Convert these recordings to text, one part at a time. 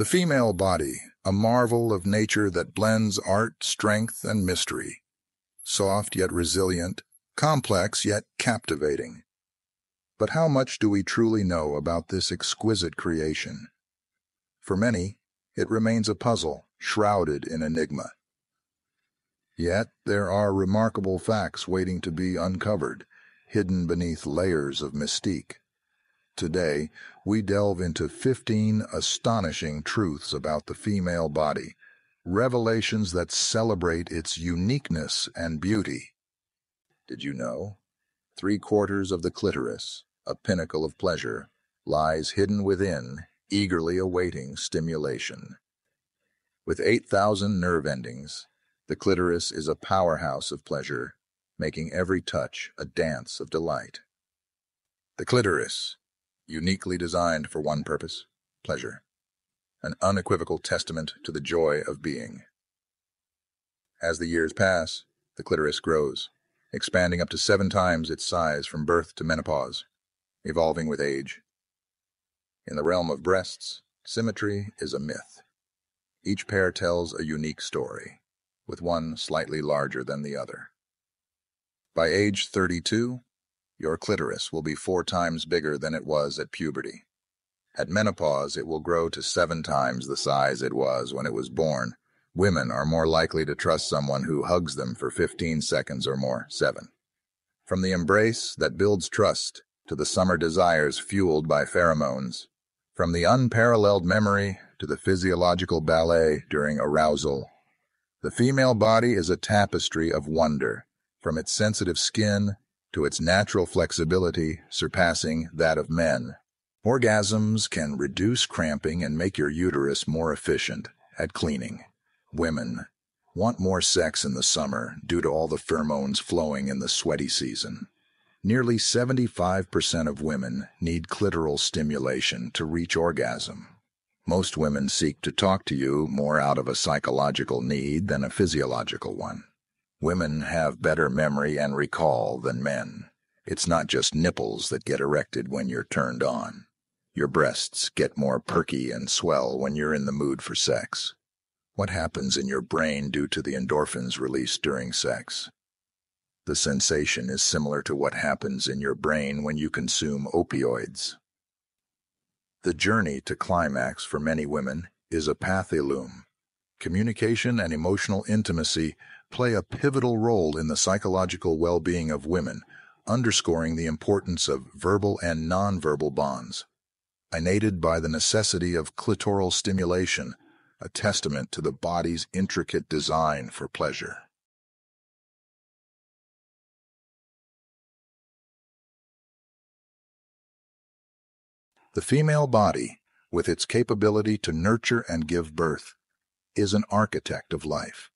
The female body, a marvel of nature that blends art, strength, and mystery. Soft yet resilient, complex yet captivating. But how much do we truly know about this exquisite creation? For many, it remains a puzzle, shrouded in enigma. Yet there are remarkable facts waiting to be uncovered, hidden beneath layers of mystique. Today, we delve into 15 astonishing truths about the female body, revelations that celebrate its uniqueness and beauty. Did you know? Three quarters of the clitoris, a pinnacle of pleasure, lies hidden within, eagerly awaiting stimulation. With 8,000 nerve endings, the clitoris is a powerhouse of pleasure, making every touch a dance of delight. The clitoris, uniquely designed for one purpose pleasure, an unequivocal testament to the joy of being. As the years pass, the clitoris grows, expanding up to seven times its size from birth to menopause, evolving with age. In the realm of breasts, symmetry is a myth. Each pair tells a unique story, with one slightly larger than the other. By age 32, your clitoris will be four times bigger than it was at puberty. At menopause, it will grow to seven times the size it was when it was born. Women are more likely to trust someone who hugs them for 15 seconds or more. Seven. From the embrace that builds trust to the summer desires fueled by pheromones, from the unparalleled memory to the physiological ballet during arousal, the female body is a tapestry of wonder, from its sensitive skin to its natural flexibility surpassing that of men. Orgasms can reduce cramping and make your uterus more efficient at cleaning. Women want more sex in the summer due to all the pheromones flowing in the sweaty season. Nearly 75% of women need clitoral stimulation to reach orgasm. Most women seek to talk to you more out of a psychological need than a physiological one. Women have better memory and recall than men. It's not just nipples that get erected when you're turned on. Your breasts get more perky and swell when you're in the mood for sex. What happens in your brain due to the endorphins released during sex? The sensation is similar to what happens in your brain when you consume opioids. The journey to climax for many women is a pathillume. Communication and emotional intimacy play a pivotal role in the psychological well-being of women, underscoring the importance of verbal and nonverbal bonds. Inated by the necessity of clitoral stimulation, a testament to the body's intricate design for pleasure. The female body, with its capability to nurture and give birth, is an architect of life.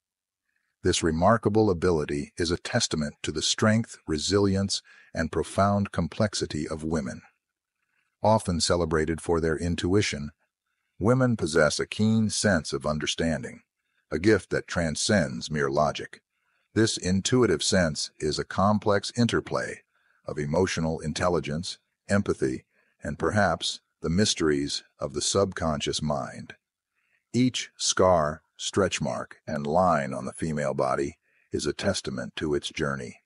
This remarkable ability is a testament to the strength, resilience, and profound complexity of women. Often celebrated for their intuition, women possess a keen sense of understanding, a gift that transcends mere logic. This intuitive sense is a complex interplay of emotional intelligence, empathy, and perhaps the mysteries of the subconscious mind. Each scar, stretch mark, and line on the female body is a testament to its journey.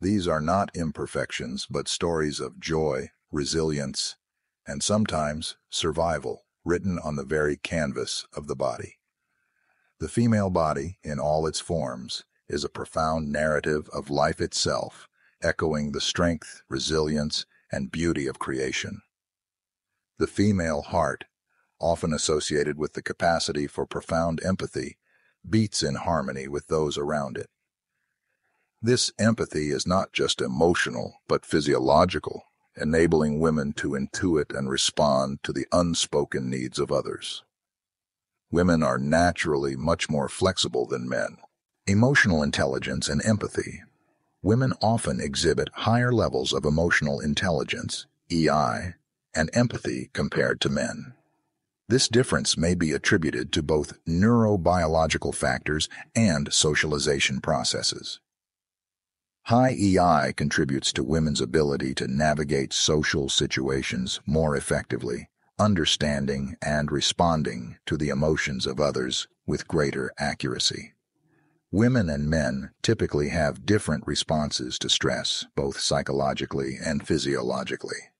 These are not imperfections, but stories of joy, resilience, and sometimes survival written on the very canvas of the body. The female body, in all its forms, is a profound narrative of life itself, echoing the strength, resilience, and beauty of creation. The female heart often associated with the capacity for profound empathy, beats in harmony with those around it. This empathy is not just emotional, but physiological, enabling women to intuit and respond to the unspoken needs of others. Women are naturally much more flexible than men. Emotional intelligence and empathy. Women often exhibit higher levels of emotional intelligence, EI, and empathy compared to men. This difference may be attributed to both neurobiological factors and socialization processes. High EI contributes to women's ability to navigate social situations more effectively, understanding and responding to the emotions of others with greater accuracy. Women and men typically have different responses to stress, both psychologically and physiologically.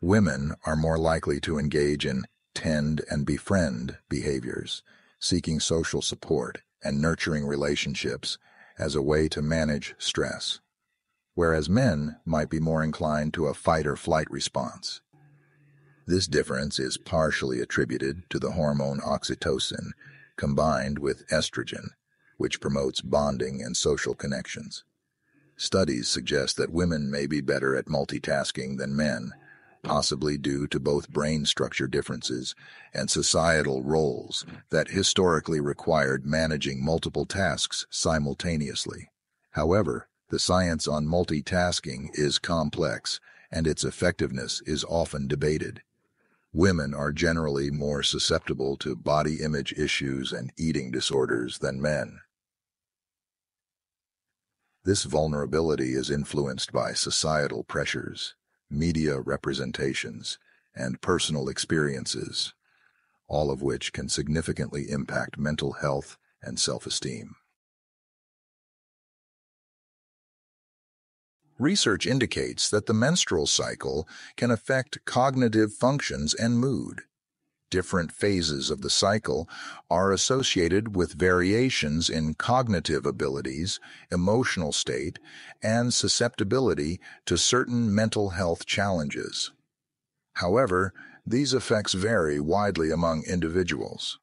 Women are more likely to engage in tend and befriend behaviors, seeking social support and nurturing relationships as a way to manage stress, whereas men might be more inclined to a fight or flight response. This difference is partially attributed to the hormone oxytocin combined with estrogen, which promotes bonding and social connections. Studies suggest that women may be better at multitasking than men, possibly due to both brain structure differences and societal roles that historically required managing multiple tasks simultaneously. However, the science on multitasking is complex and its effectiveness is often debated. Women are generally more susceptible to body image issues and eating disorders than men. This vulnerability is influenced by societal pressures, media representations, and personal experiences, all of which can significantly impact mental health and self-esteem. Research indicates that the menstrual cycle can affect cognitive functions and mood. Different phases of the cycle are associated with variations in cognitive abilities, emotional state, and susceptibility to certain mental health challenges. However, these effects vary widely among individuals.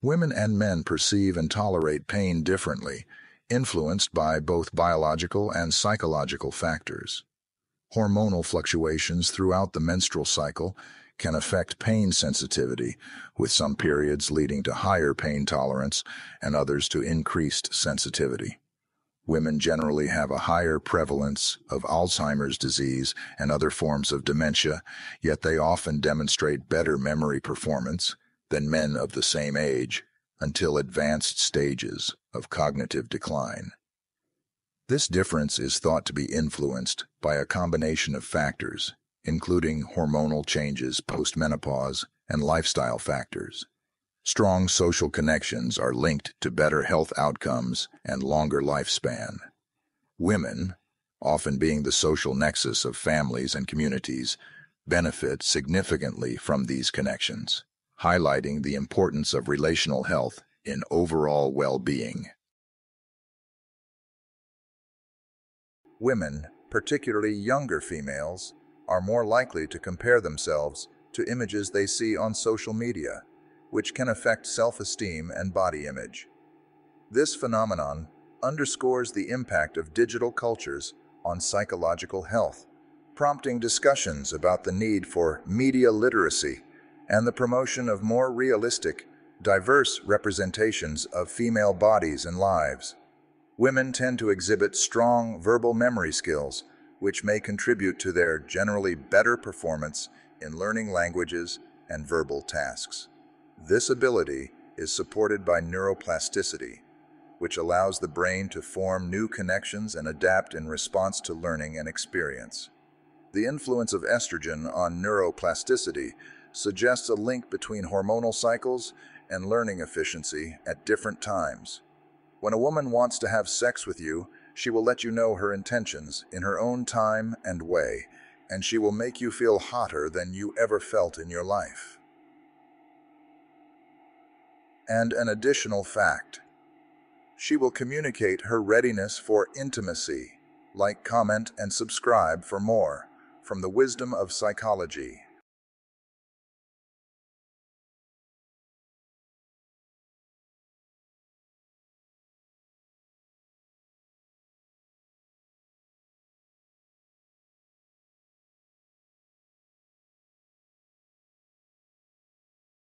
Women and men perceive and tolerate pain differently, influenced by both biological and psychological factors. Hormonal fluctuations throughout the menstrual cycle can affect pain sensitivity, with some periods leading to higher pain tolerance and others to increased sensitivity. Women generally have a higher prevalence of Alzheimer's disease and other forms of dementia, yet they often demonstrate better memory performance than men of the same age until advanced stages of cognitive decline. This difference is thought to be influenced by a combination of factors, including hormonal changes post-menopause and lifestyle factors. Strong social connections are linked to better health outcomes and longer lifespan. Women, often being the social nexus of families and communities, benefit significantly from these connections highlighting the importance of relational health in overall well-being. Women, particularly younger females, are more likely to compare themselves to images they see on social media, which can affect self-esteem and body image. This phenomenon underscores the impact of digital cultures on psychological health, prompting discussions about the need for media literacy and the promotion of more realistic, diverse representations of female bodies and lives. Women tend to exhibit strong verbal memory skills, which may contribute to their generally better performance in learning languages and verbal tasks. This ability is supported by neuroplasticity, which allows the brain to form new connections and adapt in response to learning and experience. The influence of estrogen on neuroplasticity suggests a link between hormonal cycles and learning efficiency at different times. When a woman wants to have sex with you, she will let you know her intentions in her own time and way, and she will make you feel hotter than you ever felt in your life. And an additional fact. She will communicate her readiness for intimacy. Like, comment, and subscribe for more from the wisdom of psychology.